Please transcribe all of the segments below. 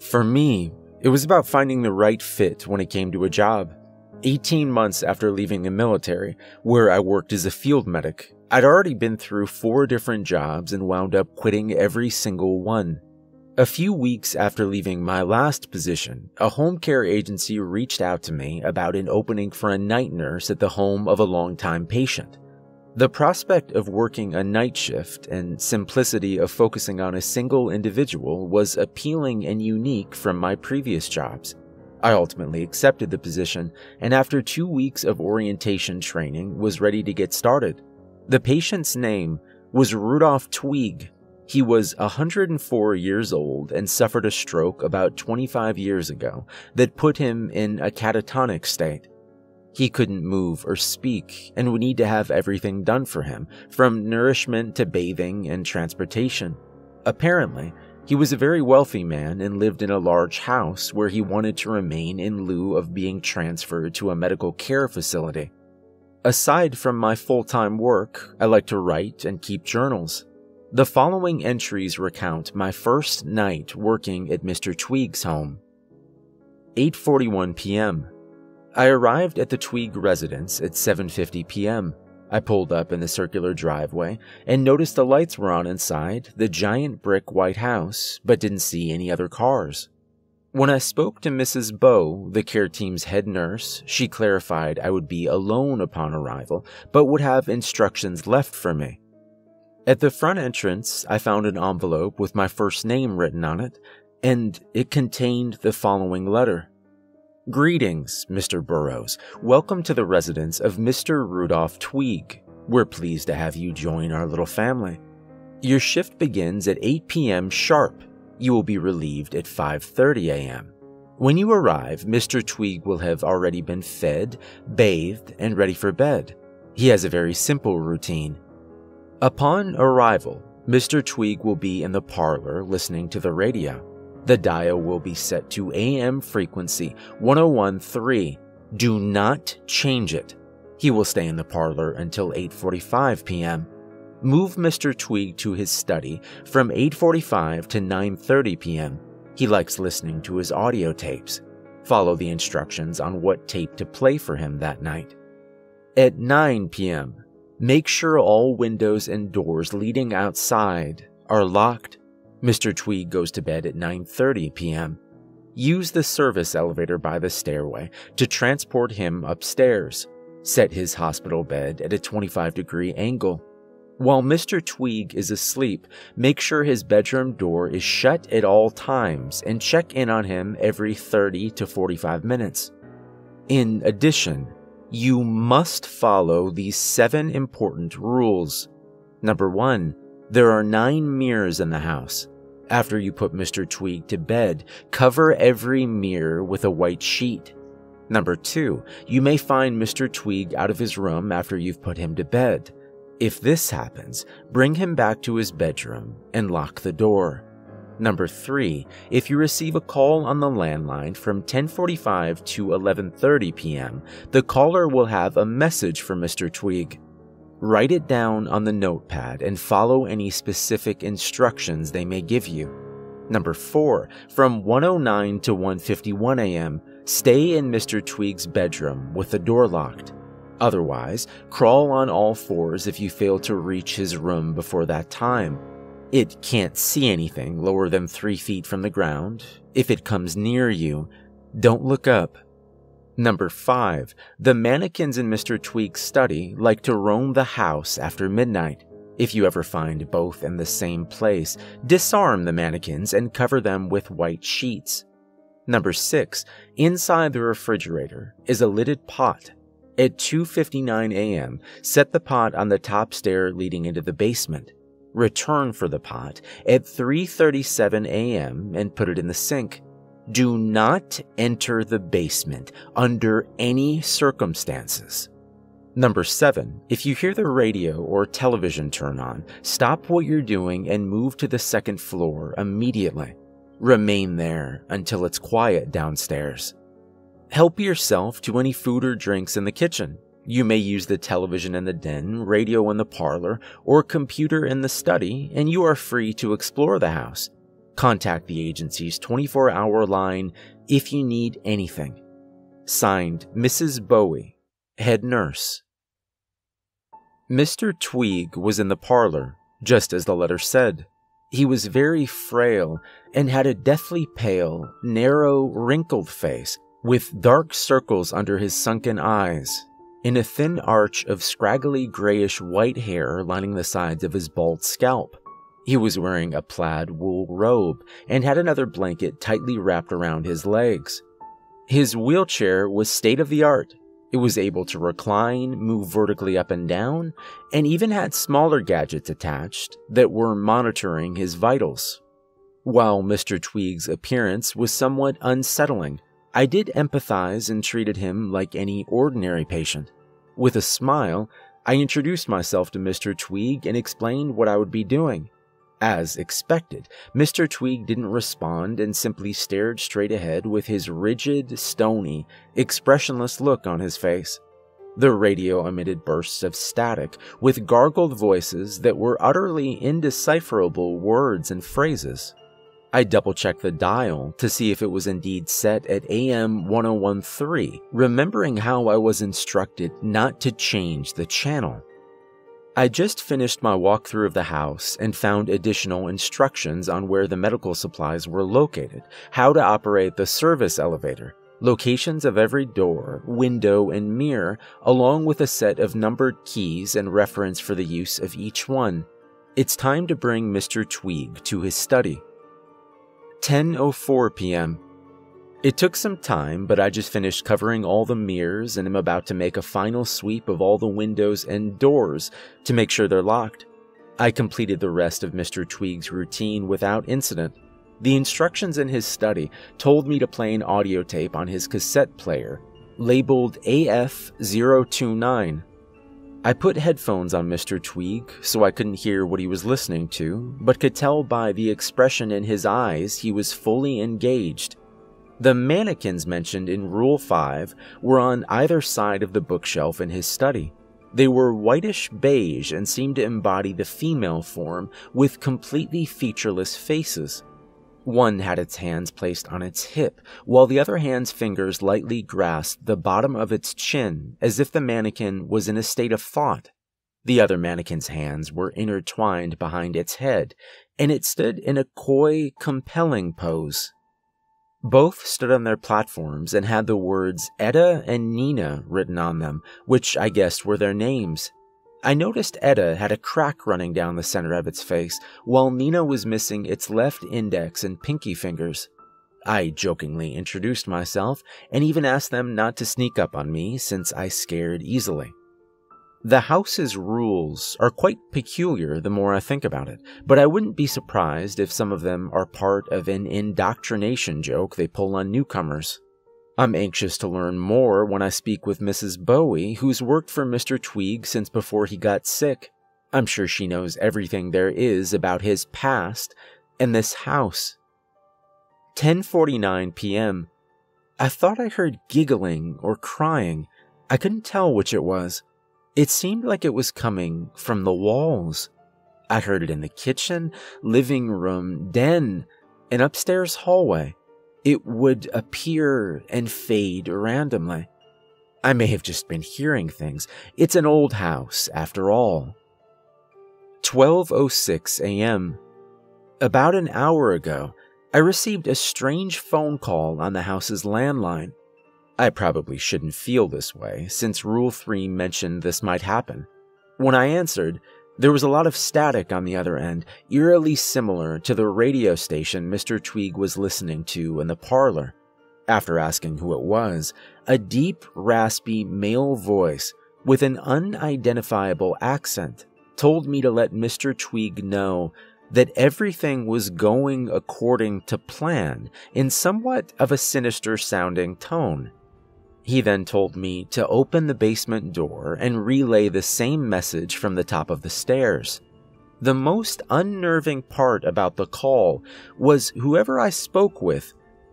For me, it was about finding the right fit when it came to a job. 18 months after leaving the military, where I worked as a field medic, I'd already been through four different jobs and wound up quitting every single one. A few weeks after leaving my last position, a home care agency reached out to me about an opening for a night nurse at the home of a longtime patient. The prospect of working a night shift and simplicity of focusing on a single individual was appealing and unique from my previous jobs. I ultimately accepted the position and after two weeks of orientation training was ready to get started. The patient's name was Rudolph Tweague. He was 104 years old and suffered a stroke about 25 years ago that put him in a catatonic state. He couldn't move or speak and would need to have everything done for him, from nourishment to bathing and transportation. Apparently, he was a very wealthy man and lived in a large house where he wanted to remain in lieu of being transferred to a medical care facility. Aside from my full time work, I like to write and keep journals. The following entries recount my first night working at Mr. Tweague's home. 8:41 p.m. I arrived at the Tweague residence at 7:50 p.m. I pulled up in the circular driveway and noticed the lights were on inside the giant brick white house, but didn't see any other cars. When I spoke to Mrs. Bow, the care team's head nurse, she clarified I would be alone upon arrival, but would have instructions left for me. At the front entrance, I found an envelope with my first name written on it, and it contained the following letter Greetings, Mr. Burrows. Welcome to the residence of Mr. Rudolph Tweague. We're pleased to have you join our little family. Your shift begins at 8 p.m. sharp. You will be relieved at 5:30 a.m. When you arrive, Mr. Tweague will have already been fed, bathed, and ready for bed. He has a very simple routine. Upon arrival, Mr. Tweague will be in the parlor listening to the radio. The dial will be set to AM frequency 1013. Do not change it. He will stay in the parlor until 8:45 p.m. Move Mr. Tweague to his study from 8:45 to 9:30 p.m. He likes listening to his audio tapes. Follow the instructions on what tape to play for him that night. At 9 p.m., make sure all windows and doors leading outside are locked Mr. Tweague goes to bed at 9:30 p.m. Use the service elevator by the stairway to transport him upstairs. Set his hospital bed at a 25 degree angle. While Mr. Tweague is asleep, make sure his bedroom door is shut at all times and check in on him every 30 to 45 minutes. In addition, you must follow these seven important rules. Number one, there are nine mirrors in the house. After you put Mr. Tweague to bed, cover every mirror with a white sheet. Number two, you may find Mr. Tweague out of his room after you've put him to bed. If this happens, bring him back to his bedroom and lock the door. Number 3, if you receive a call on the landline from 10:45 to 11:30 p.m., the caller will have a message for Mr. Tweague. Write it down on the notepad and follow any specific instructions they may give you. Number 4. From 109 to 151 a.m., stay in Mr. Tweague's bedroom with the door locked. Otherwise, crawl on all fours if you fail to reach his room before that time. It can't see anything lower than 3 feet from the ground. If it comes near you, don't look up Number 5. The mannequins in Mr. Tweague's study like to roam the house after midnight. If you ever find both in the same place, disarm the mannequins and cover them with white sheets. Number 6. Inside the refrigerator is a lidded pot. At 2:59 a.m., set the pot on the top stair leading into the basement. Return for the pot at 3:37 a.m. and put it in the sink. Do not enter the basement under any circumstances. Number 7. If you hear the radio or television turn on, stop what you're doing and move to the second floor immediately. Remain there until it's quiet downstairs. Help yourself to any food or drinks in the kitchen. You may use the television in the den, radio in the parlor, or computer in the study, and you are free to explore the house. Contact the agency's 24 hour line if you need anything. Signed, Mrs. Bowie, head nurse. Mr. Tweague was in the parlor, just as the letter said. He was very frail and had a deathly pale, narrow, wrinkled face with dark circles under his sunken eyes, in a thin arch of scraggly grayish white hair lining the sides of his bald scalp. He was wearing a plaid wool robe and had another blanket tightly wrapped around his legs. His wheelchair was state of the art. It was able to recline, move vertically up and down, and even had smaller gadgets attached that were monitoring his vitals. While Mr. Tweague's appearance was somewhat unsettling, I did empathize and treated him like any ordinary patient. With a smile, I introduced myself to Mr. Tweague and explained what I would be doing. As expected, Mr. Tweague didn't respond and simply stared straight ahead with his rigid, stony, expressionless look on his face. The radio emitted bursts of static with gargled voices that were utterly indecipherable words and phrases. I double checked the dial to see if it was indeed set at AM 1013, remembering how I was instructed not to change the channel. I just finished my walkthrough of the house and found additional instructions on where the medical supplies were located, how to operate the service elevator, locations of every door, window, and mirror, along with a set of numbered keys and reference for the use of each one. It's time to bring Mr. Tweague to his study. 10:04 p.m. It took some time, but I just finished covering all the mirrors and am about to make a final sweep of all the windows and doors to make sure they're locked. I completed the rest of Mr. Tweague's routine without incident. The instructions in his study told me to play an audio tape on his cassette player, labeled AF029. I put headphones on Mr. Tweague so I couldn't hear what he was listening to, but could tell by the expression in his eyes he was fully engaged. The mannequins mentioned in Rule 5 were on either side of the bookshelf in his study. They were whitish beige and seemed to embody the female form with completely featureless faces. One had its hands placed on its hip, while the other hand's fingers lightly grasped the bottom of its chin as if the mannequin was in a state of thought. The other mannequin's hands were intertwined behind its head, and it stood in a coy, compelling pose. Both stood on their platforms and had the words Etta and Nina written on them, which I guessed were their names. I noticed Etta had a crack running down the center of its face, while Nina was missing its left index and pinky fingers. I jokingly introduced myself and even asked them not to sneak up on me since I scared easily. The house's rules are quite peculiar the more I think about it, but I wouldn't be surprised if some of them are part of an indoctrination joke they pull on newcomers. I'm anxious to learn more when I speak with Mrs. Bowie, who's worked for Mr. Tweague since before he got sick. I'm sure she knows everything there is about his past and this house. 10:49 p.m. I thought I heard giggling or crying. I couldn't tell which it was. It seemed like it was coming from the walls. I heard it in the kitchen, living room, den, and upstairs hallway. It would appear and fade randomly. I may have just been hearing things. It's an old house, after all. 12:06 a.m. About an hour ago, I received a strange phone call on the house's landline. I probably shouldn't feel this way, since Rule 3 mentioned this might happen. When I answered, there was a lot of static on the other end, eerily similar to the radio station Mr. Tweague was listening to in the parlor. After asking who it was, a deep, raspy male voice with an unidentifiable accent told me to let Mr. Tweague know that everything was going according to plan in somewhat of a sinister sounding tone. He then told me to open the basement door and relay the same message from the top of the stairs. The most unnerving part about the call was whoever I spoke with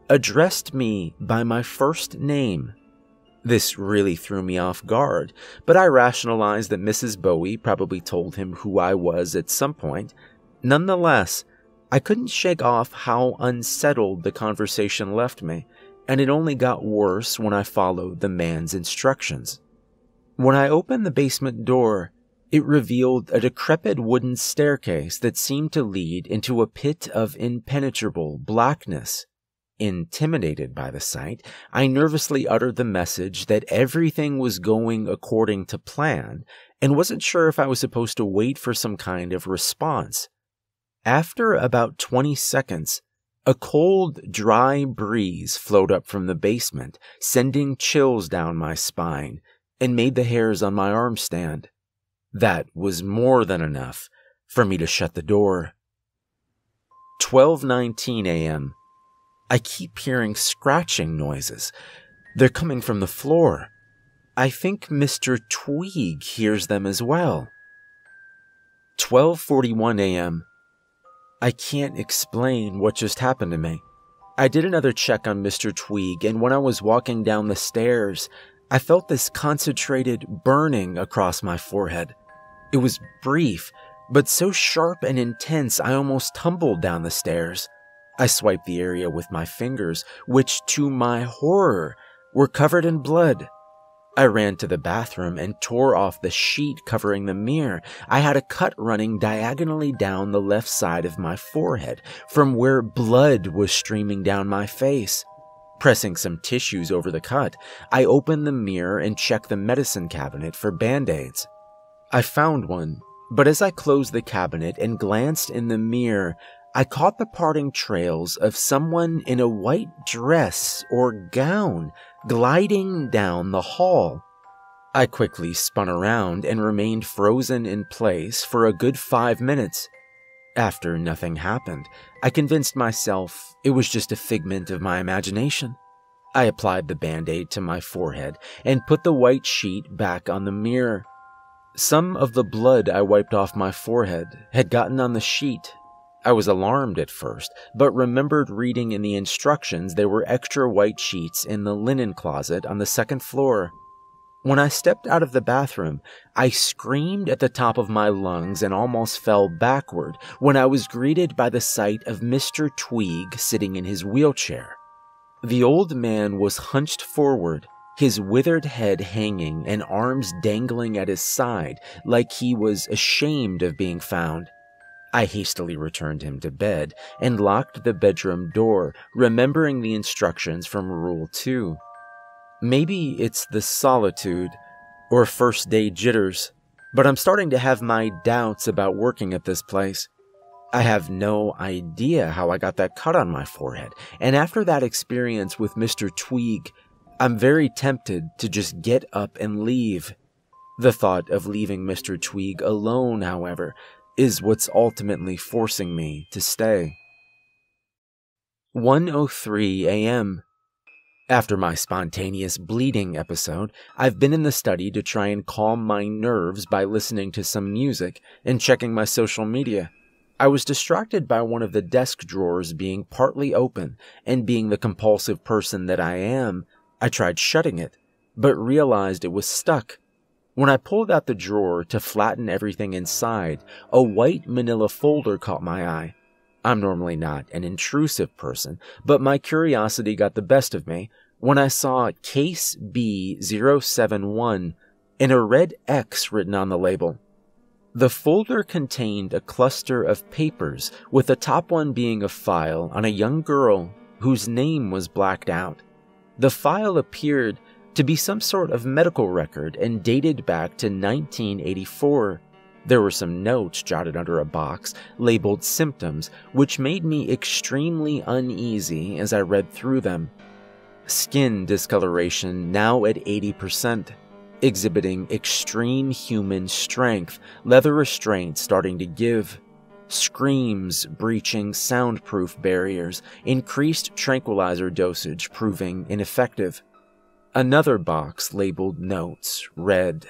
addressed me by my first name. This really threw me off guard, but I rationalized that Mrs. Bowie probably told him who I was at some point. Nonetheless, I couldn't shake off how unsettled the conversation left me, and it only got worse when I followed the man's instructions. When I opened the basement door, it revealed a decrepit wooden staircase that seemed to lead into a pit of impenetrable blackness. Intimidated by the sight, I nervously uttered the message that everything was going according to plan and wasn't sure if I was supposed to wait for some kind of response. After about 20 seconds, a cold, dry breeze flowed up from the basement, sending chills down my spine and made the hairs on my arm stand. That was more than enough for me to shut the door. 12:19 a.m. I keep hearing scratching noises. They're coming from the floor. I think Mr. Tweague hears them as well. 12:41 a.m. I can't explain what just happened to me. I did another check on Mr. Tweague, and when I was walking down the stairs, I felt this concentrated burning across my forehead. It was brief, but so sharp and intense I almost tumbled down the stairs. I swiped the area with my fingers, which, to my horror, were covered in blood. I ran to the bathroom and tore off the sheet covering the mirror. I had a cut running diagonally down the left side of my forehead from where blood was streaming down my face. Pressing some tissues over the cut, I opened the mirror and checked the medicine cabinet for band aids. I found one, but as I closed the cabinet and glanced in the mirror, I caught the parting trails of someone in a white dress or gown gliding down the hall. I quickly spun around and remained frozen in place for a good five minutes. After nothing happened, I convinced myself it was just a figment of my imagination. I applied the band aid to my forehead and put the white sheet back on the mirror. Some of the blood I wiped off my forehead had gotten on the sheet I was alarmed at first, but remembered reading in the instructions there were extra white sheets in the linen closet on the second floor. When I stepped out of the bathroom, I screamed at the top of my lungs and almost fell backward when I was greeted by the sight of Mr. Tweague sitting in his wheelchair. The old man was hunched forward, his withered head hanging and arms dangling at his side like he was ashamed of being found. I hastily returned him to bed and locked the bedroom door, remembering the instructions from Rule 2. Maybe it's the solitude or first day jitters, but I'm starting to have my doubts about working at this place. I have no idea how I got that cut on my forehead, and after that experience with Mr. Tweague, I'm very tempted to just get up and leave. The thought of leaving Mr. Tweague alone, however, is what's ultimately forcing me to stay. 1:03 a.m. After my spontaneous bleeding episode, I've been in the study to try and calm my nerves by listening to some music and checking my social media. I was distracted by one of the desk drawers being partly open, and being the compulsive person that I am, I tried shutting it, but realized it was stuck when I pulled out the drawer to flatten everything inside, a white manila folder caught my eye. I'm normally not an intrusive person, but my curiosity got the best of me when I saw Case B071 and a red X written on the label. The folder contained a cluster of papers, with the top one being a file on a young girl whose name was blacked out. The file appeared to be some sort of medical record and dated back to 1984. There were some notes jotted under a box labeled symptoms, which made me extremely uneasy as I read through them. Skin discoloration now at 80%, exhibiting extreme human strength, leather restraints starting to give. Screams breaching soundproof barriers, increased tranquilizer dosage proving ineffective. Another box labeled Notes read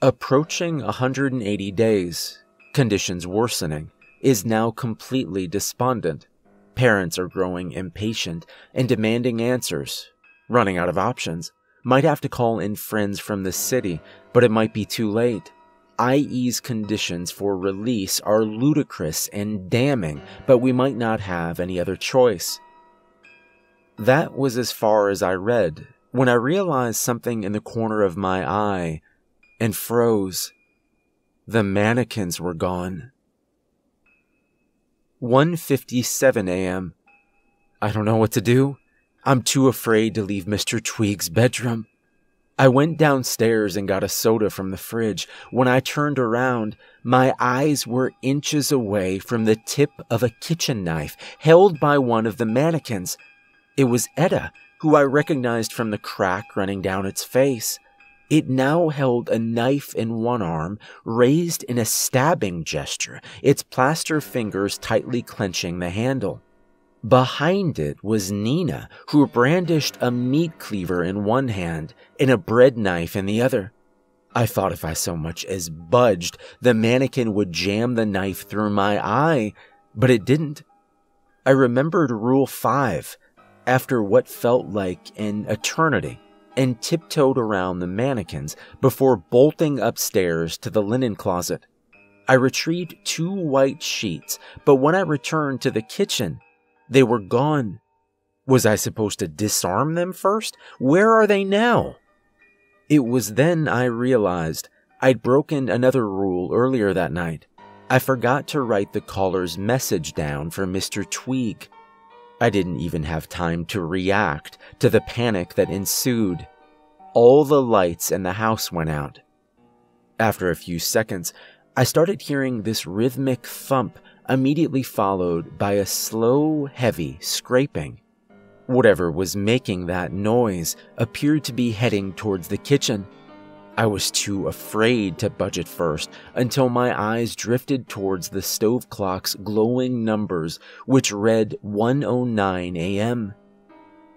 Approaching 180 days, conditions worsening, is now completely despondent. Parents are growing impatient and demanding answers, running out of options. Might have to call in friends from the city, but it might be too late. IE's conditions for release are ludicrous and damning, but we might not have any other choice. That was as far as I read when I realized something in the corner of my eye and froze. The mannequins were gone. 1:57 a.m. I don't know what to do. I'm too afraid to leave Mr. Tweague's bedroom. I went downstairs and got a soda from the fridge. When I turned around, my eyes were inches away from the tip of a kitchen knife held by one of the mannequins. It was Etta, who I recognized from the crack running down its face. It now held a knife in one arm, raised in a stabbing gesture, its plaster fingers tightly clenching the handle. Behind it was Nina, who brandished a meat cleaver in one hand and a bread knife in the other. I thought if I so much as budged, the mannequin would jam the knife through my eye, but it didn't. I remembered Rule 5 after what felt like an eternity and tiptoed around the mannequins before bolting upstairs to the linen closet. I retrieved two white sheets, but when I returned to the kitchen, they were gone. Was I supposed to disarm them first? Where are they now? It was then I realized I'd broken another rule earlier that night. I forgot to write the caller's message down for Mr. Tweague. I didn't even have time to react to the panic that ensued. All the lights in the house went out. After a few seconds, I started hearing this rhythmic thump immediately followed by a slow, heavy scraping. Whatever was making that noise appeared to be heading towards the kitchen. I was too afraid to budget first until my eyes drifted towards the stove clock's glowing numbers, which read 1:09 a.m.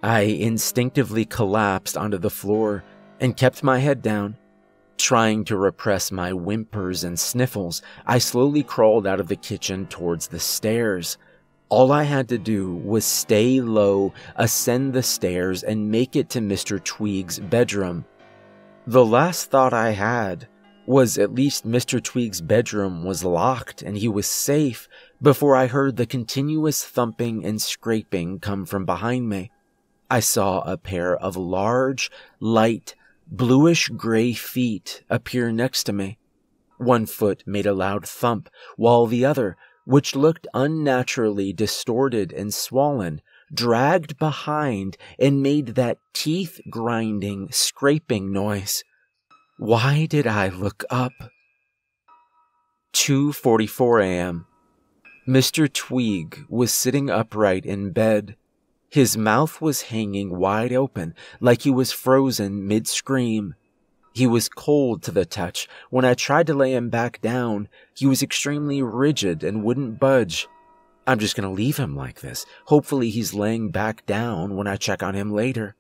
I instinctively collapsed onto the floor and kept my head down. Trying to repress my whimpers and sniffles, I slowly crawled out of the kitchen towards the stairs. All I had to do was stay low, ascend the stairs, and make it to Mr. Tweague's bedroom. The last thought I had was at least Mr. Tweague's bedroom was locked and he was safe before I heard the continuous thumping and scraping come from behind me. I saw a pair of large, light, bluish gray feet appear next to me. One foot made a loud thump, while the other, which looked unnaturally distorted and swollen, dragged behind and made that teeth grinding, scraping noise. Why did I look up? 2:44 a.m. Mr. Tweague was sitting upright in bed, his mouth was hanging wide open, like he was frozen mid scream. He was cold to the touch. When I tried to lay him back down, he was extremely rigid and wouldn't budge. I'm just going to leave him like this. Hopefully, he's laying back down when I check on him later.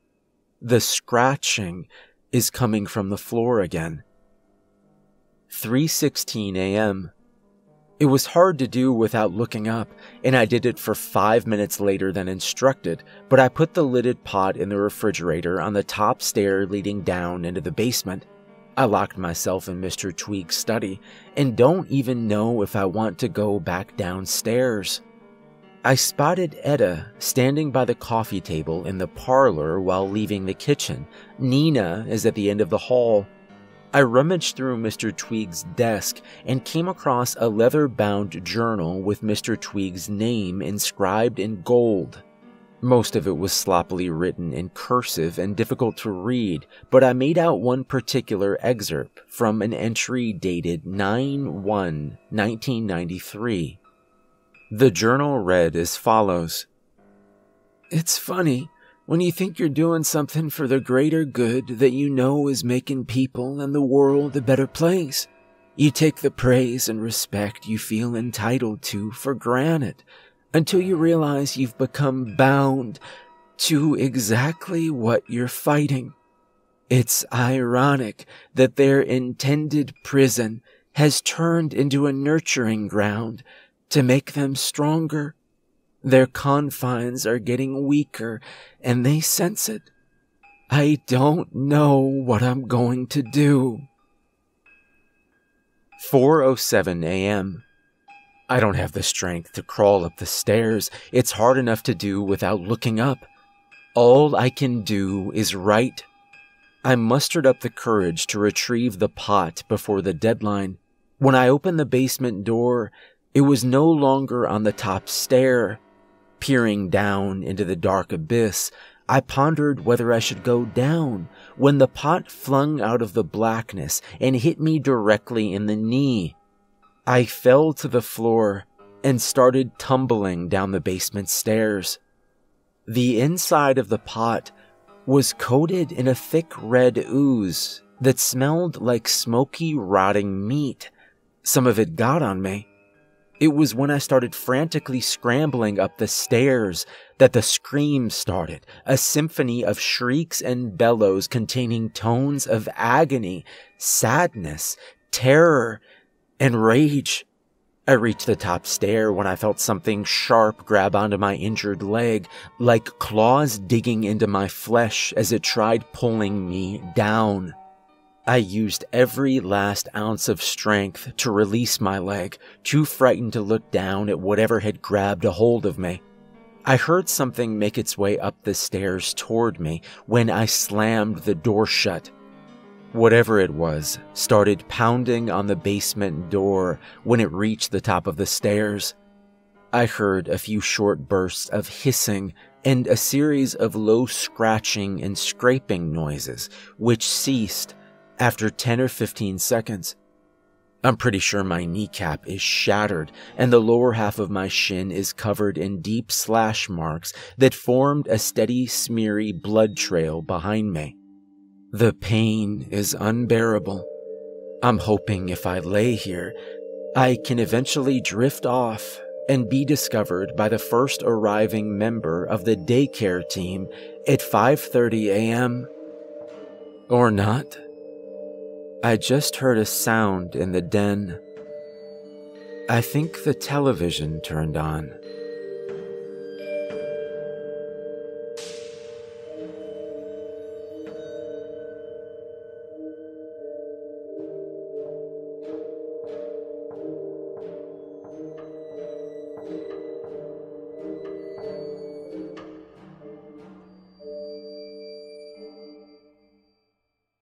The scratching is coming from the floor again. 3:16 a.m. It was hard to do without looking up, and I did it for five minutes later than instructed, but I put the lidded pot in the refrigerator on the top stair leading down into the basement. I locked myself in Mr. Tweague's study and don't even know if I want to go back downstairs. I spotted Etta standing by the coffee table in the parlor while leaving the kitchen. Nina is at the end of the hall. I rummaged through Mr. Tweague's desk and came across a leather bound journal with Mr. Tweague's name inscribed in gold. Most of it was sloppily written in cursive and difficult to read, but I made out one particular excerpt from an entry dated 9 1 1993. The journal read as follows It's funny. When you think you're doing something for the greater good that you know is making people and the world a better place, you take the praise and respect you feel entitled to for granted until you realize you've become bound to exactly what you're fighting. It's ironic that their intended prison has turned into a nurturing ground to make them stronger their confines are getting weaker and they sense it. I don't know what I'm going to do. 4:07 a.m. I don't have the strength to crawl up the stairs. It's hard enough to do without looking up. All I can do is write. I mustered up the courage to retrieve the pot before the deadline. When I opened the basement door, it was no longer on the top stair. Peering down into the dark abyss, I pondered whether I should go down when the pot flung out of the blackness and hit me directly in the knee. I fell to the floor and started tumbling down the basement stairs. The inside of the pot was coated in a thick red ooze that smelled like smoky, rotting meat. Some of it got on me. It was when I started frantically scrambling up the stairs that the scream started, a symphony of shrieks and bellows containing tones of agony, sadness, terror, and rage. I reached the top stair when I felt something sharp grab onto my injured leg, like claws digging into my flesh as it tried pulling me down. I used every last ounce of strength to release my leg, too frightened to look down at whatever had grabbed a hold of me. I heard something make its way up the stairs toward me when I slammed the door shut. Whatever it was started pounding on the basement door when it reached the top of the stairs. I heard a few short bursts of hissing and a series of low scratching and scraping noises, which ceased after 10 or 15 seconds. I'm pretty sure my kneecap is shattered and the lower half of my shin is covered in deep slash marks that formed a steady, smeary blood trail behind me. The pain is unbearable. I'm hoping if I lay here, I can eventually drift off and be discovered by the first arriving member of the daycare team at 5:30 a.m. Or not. I just heard a sound in the den. I think the television turned on.